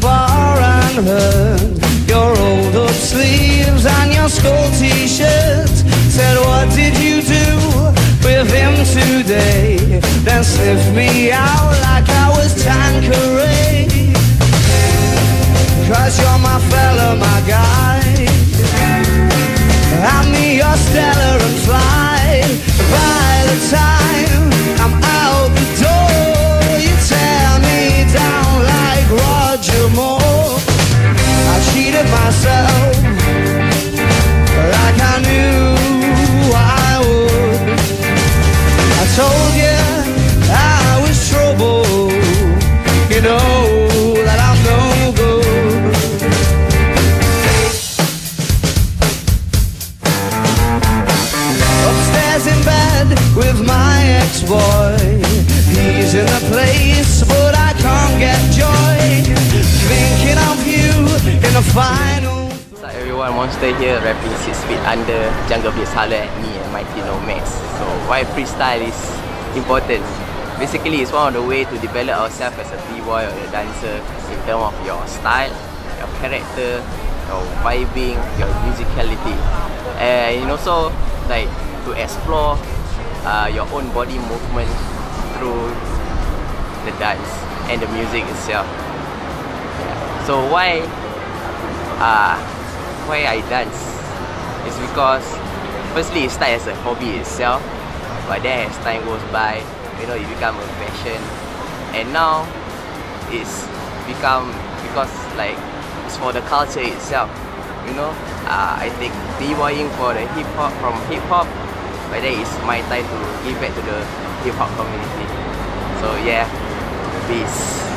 bar and heard your rolled up sleeves and your skull t-shirt. Said, what did you do with him today? Then sniffed me out like I was Tanqueray. Cause you're my fella, my guy. Have me your stellar and fly by the time. Myself like I knew I would. I told you I was trouble. You know that I'm no good. Upstairs in bed with my ex-boy. He's in the place, Here rapping 6 feet under Jungle Beats Holler at me and Mighty No Max. So why freestyle is important? Basically it's one of the way to develop ourselves as a b-boy or a dancer in terms of your style, your character, your vibing, your musicality. And also like to explore uh, your own body movement through the dance and the music itself. So why uh, why I dance is because firstly it started as a hobby itself but then as time goes by you know it become a passion. And now it's become because like it's for the culture itself you know? Uh, I take b-boying for the hip hop from hip hop but then it's my time to give back to the hip hop community. So yeah peace